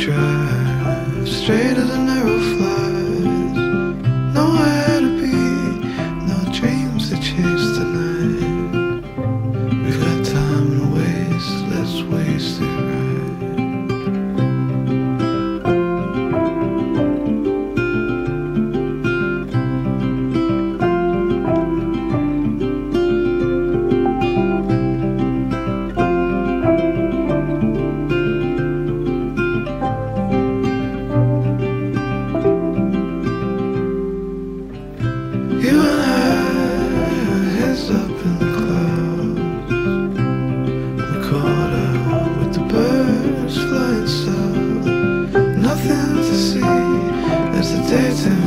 drive. Straight as a arrow see. As the daytime